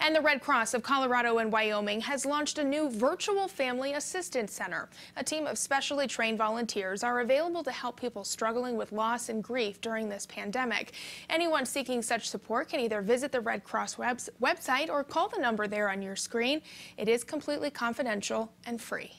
And the Red Cross of Colorado and Wyoming has launched a new virtual family assistance center. A team of specially trained volunteers are available to help people struggling with loss and grief during this pandemic. Anyone seeking such support can either visit the Red Cross website or call the number there on your screen. It is completely confidential and free.